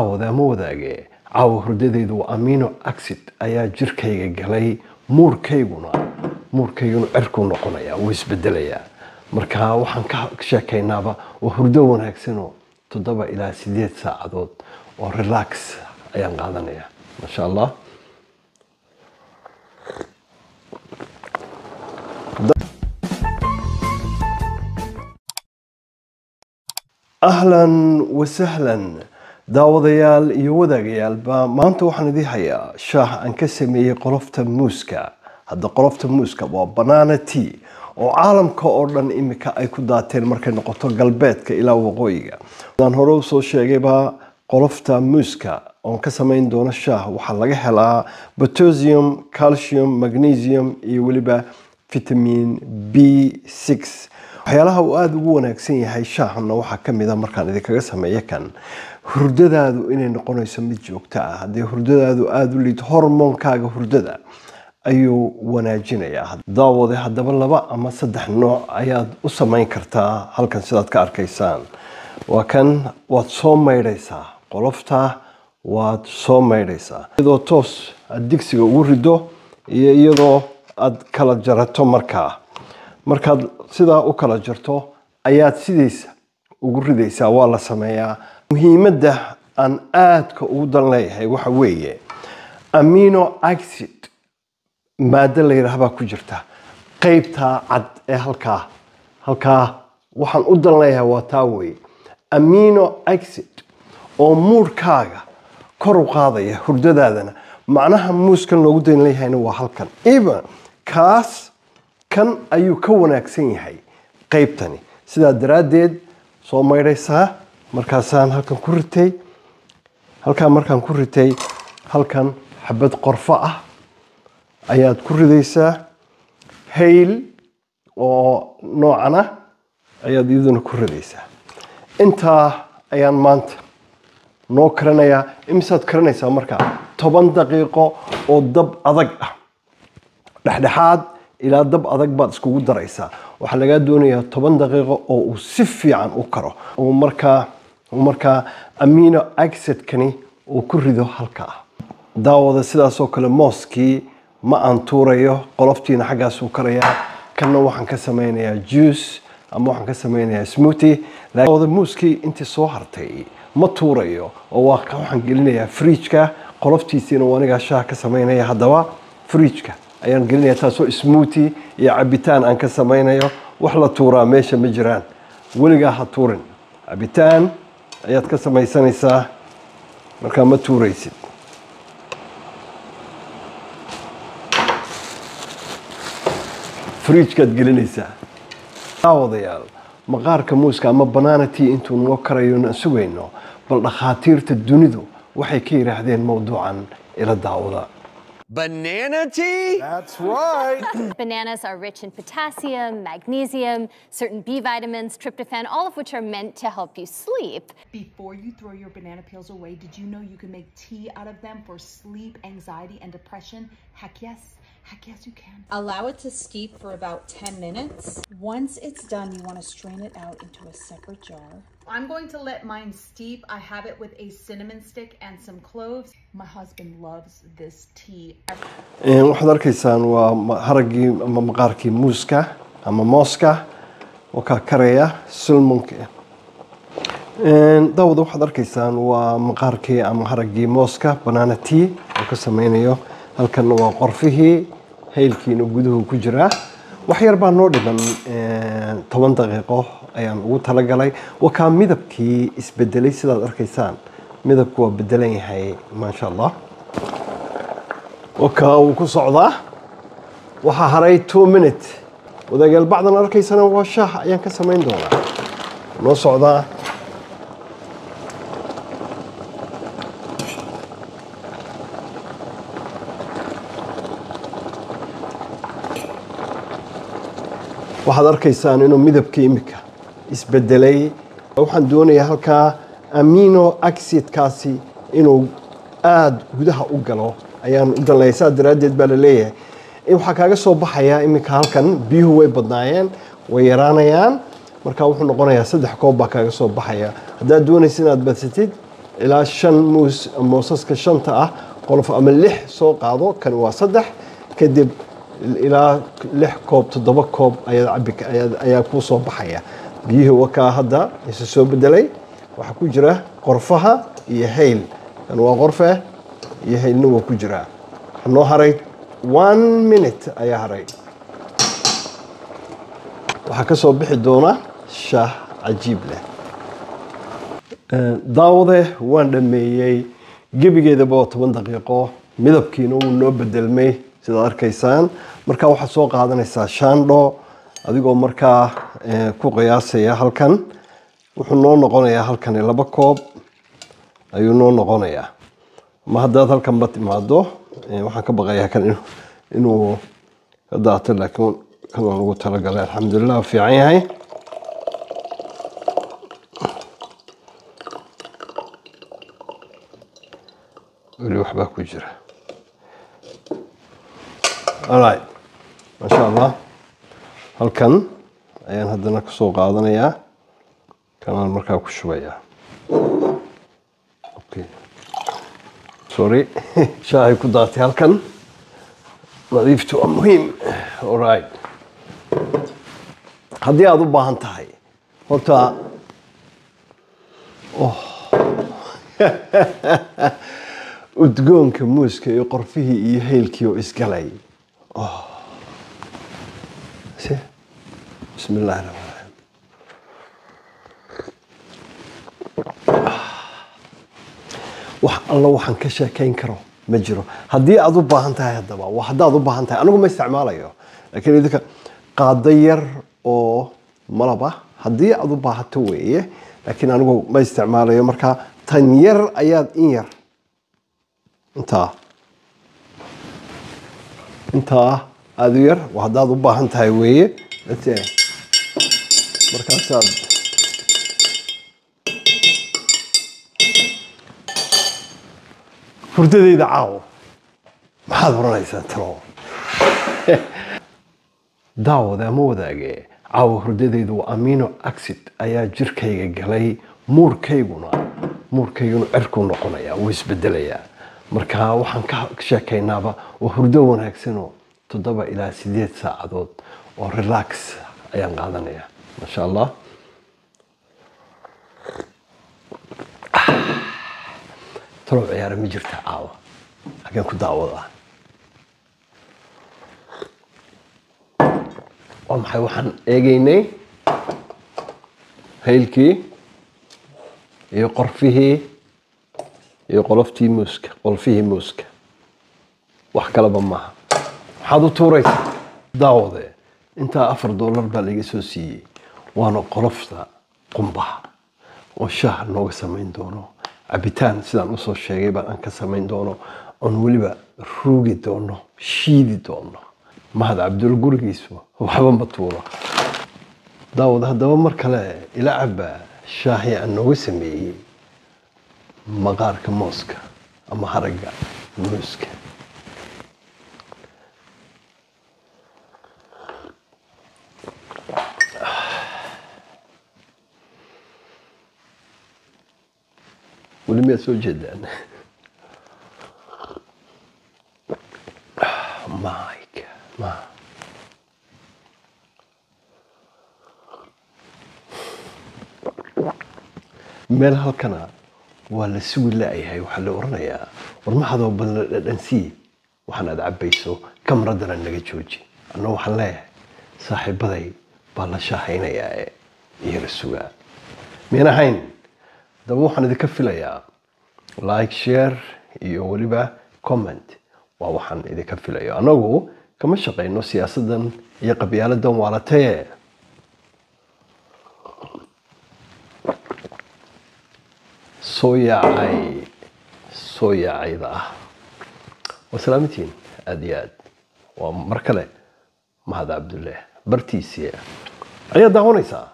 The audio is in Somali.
ama wadaage caawa hurdadaydu waa amino acid ayaa jirkayga galay muurkayguna muurkayguna cirkuu noqonaya wuu isbedelayaa marka waxaan ka sheekaynaaba waa hurdo wanaagsanoo toddoba ilaa sideed saacadood oo relax ayaan qaadanaya maasha allah ahlan wasahlan daawadayaal iyo wadaagayaalba maanta waxaan idii hayaa shaah aan ka sameeyey qolofta muuska. Hadda qolofta muuska waa banana tea oo caalamka oo dhan imika ay ku daateen markay noqoto galbeedka ilaa waqooyiga. Aan hore u soo sheegayba qolofta muuska oon ka samayn doono shaah. Waxaa laga helaa potassium calcium magnesium iyo weliba vitamin b six waxyaalaha uu aada ugu wanaagsan yahay shaahna waxaa ka mid a markaan idinkaga sameeyo kan. Hurdadaadu inay noqonayso mid joogto ah. Haddii hurdadaadu aada u liid hormoonkaaga hurdada ayuu wanaajinayaa. Daawade haddaba laba ama saddex nooc ayaad u samayn kartaa halkan sidaad ka arkaysaan. Waa kan waad soo maydhaysaa. Qolofta waad soo maydhaysaa. Iyadoo toos aad digsiga ugu rido iyo iyadoo aad kala jarato markaa markaad sidaa u kala jarto ayaad sidiisa ugu ridaysaa waa la sameeyaa. Muhiimadda aan aadka ugu dan leeyahay waxa weeye amino acid maado la yidhaah baa ku jirta. Qeybtaa cad ee halkaa halkaa waxaan u dan leeyahay waa taa weeye. Amino acid oo muurkaaga kor u qaadaya hurdadaadana macnaha muuskan loogu dan leeyahayna waa halkan. Even kaas kan ayuu ka wanaagsan yahay qeybtani sidaa daraaddeed soo maydhaysaa markaasaan halkan ku ritay halkaan markaan ku ritay halkan xabad qorfo ah ayaad ku ridaysaa. Hayl oo noocana ayaad iyaduna ku ridaysaa. Intaa ayaan maanta noo karanayaa imisaad karanaysaa markaa toban daqiiqo oo dab adag ah. Dhexdhexaad ilaa dab adag baad iskugu daraysaa. Waxaa lagaa doonayaa toban daqiiqo oo uu si fiican u karo. Markaa markaa amino acidkani uu ku rido halkaa daawada sidaasoo kale mooskii ma aan tuurayo qoloftiina xaggaasuu karayaa. Kanna waxaan ka samaynayaa juice ama waxaan ka samaynayaa smoothie. Daawada muuskii intii soo hartay ma tuurayo oo waxaan gelinayaa fridgeka. Qoloftiisiina anigaa shaah ka samaynaya haddaba fridgeka ayaan gelinaya taasoo smoothie iyo cabitaan aan ka samaynayo. Wax la tuuraa meesha ma jiraan. Weligaa ha tuurin. Cabitaan ayaad ka samaysanaysaa markaa ma tuuraysid. Fridjkaad gelinaysaa. Daawadayaal maqaarka muuska ama banana tea intuu noo karayo aan sugayno. Bal dhakhaatiirta dunidu waxay ka yidhaahdeen mowduucan ila daawada Banana tea? That's right. Bananas are rich in potassium, magnesium, certain B vitamins, tryptophan, all of which are meant to help you sleep. Before you throw your banana peels away, did you know you can make tea out of them for sleep, anxiety, and depression? Heck yes. Heck yes, you can. Allow it to steep for about 10 minutes. Once it's done, you want to strain it out into a separate jar. I'm going to let mine steep. I have it with a cinnamon stick and some cloves. My husband loves this tea. waxaad arkaysaan waa ama maqaarkii muuska ama mooska oo kaa karaya sulmonka daawada waxaad arkaysaan waa maqaarkii ama haraggii mooska banana tea oo ka sameynayo halkanna waa qorfihii haylkiina guduhu ku jiraa wax yar baa noo dhiman toban daqiiqo ayaan ugu talagalay. Waa kaa midabkii isbedelay sidaad arkaysaan midabku waa bedelan yahay maasha allah wakaa uu ku socdaa. Waxaa haray two minute. Wadaagaal bacdan arkaysana waa shaah ayaan ka samayn doonaa. Noo socdaa waxaad arkaysaan inuu midabka imika isbedelay. Waxaan doonayaa halkaa amino acidkaasi inuu aada gudaha u galo. Ayaan u danlaya daraaddeed baa la leeyahay. Waxaa kaaga soo baxaya iminka halkan biyuhu way badnaayeen way yaraanayaan. Marka wuxuu noqonayaa saddex koob baa kaaga soo baxaya. Haddaad doonaysa inaad badsatid ilaa shan muus moosaska shanta ah qolof ama lix soo qaado kan waa saddex. Kadib ilaa lix koob toddoba koob ayaa kuu soo baxaya. Biyihii wakaa hadda isa soo bedelay waxaa ku jira qorfaha iyo hayl kan waa qorfe iyo haylna waa ku jiraa waxaa noo haray one minute ayaa haray. Waxaa ka soo bixi doona shaah cajiib leh. Daawade waan dhameeyey gebigeedaba waa toban daqiiqo midabkiina wuu noo bedelmay sidaad arkaysaan. Markaa waxaad soo qaadanaysaa shaandho adigoo markaa eh, ku qiyaasaya halkan. Wuxuu noo noqonayaa halkani laba koob ayuu noo noqonayaa. Ma haddaad halkan ba timaado eh, waxaan ka baqayaa kan inuu- ka daato laakiin kan waa lagu talagalay alxamdulilah fiican yahay. Weli waxbaa ku jira alright maasha allah halkan ayaan haddana ka soo qaadanayaa. Kanaan markaa ku shubayaa. Sorry. Shaahay ku daatay halkan. Nadiiftu waa muhiim. Alright haddii aada u baahan tahay horta udgoonka muuska iyo qorfihii iyo haylkii oo isgalay Oh. Si- bismi illaahi raxmaan raxiim wax alla waxaan ka sheekayn karo ma jiro. Haddii aad u baahan tahay haddaba haddaad u baahan tahay anigu ma isticmaalayo. Laakiin idinka qaado yar oo malab ah haddii aad u baahato weeye laakiin anigu ma isticmaalayo. Marka tan yar ayaad in yar. Intaa intaa aada u yar haddaad u baahan tahay weeye markaasaad hurdadayda caawo maxaad oranaysaa talo daawade ama wadaage caawa hurdadaydu waa amino acid ayaa jirkayga galay muurkayguna muurkayguna cirkuu noqonaya wuu isbedelayaa marka waxaan ka sheekaynaaba waa hurdo wanaagsanoo toddoba ilaa sideed saacadood oo relax ayaan qaadanaya maasha allah talow ciyaara ma jirta caawa xageen ku daawada waa maxay waxaan eegaynay? Haylkii iyo qorfihii iyo qoloftii muuska qolfihii muuska wax kalaba maaha. Maxaad u tuuraysaa daawade intaa afar dollar baa laga soo siiyey waana qolofta qumbaha oo shaah nooga samayn doono. Cabitaan sidaan u soo sheegay baan aan ka samayn doono oon weliba ruugi doono shiidi doono. Mahad cabdul gurigiisu waxba ma tuuro. Daawad haddaba mar kale ila caba shaahi aan nooga sameeyey مغارك موسك أما هرقة موسكا. ولم يسو جدا. مايك ما. ميل هالكنال waa la sugi laayahay waxaa la oranayaa. War maxadoo badan la dhadhansii waxaan aad cabayso kamradana naga jooji. Anna waxaan leeyahay saaxiibaday baa la shaahaynayaa iyo la sugaa. Miyan ahayn daba waxaan idinka filayaa. Like share iyo weliba comment waa waxaan idinka filayo annagu kama shaqayno siyaasadan iyo qabyaaladan waalatee soo yaacay ah waa salaamintiin aada iyo aad waa mar kale mahad cabdulle bartiisii ayaad daawanaysaa